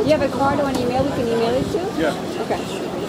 You have a card or an email we can email it to? Yeah. Okay.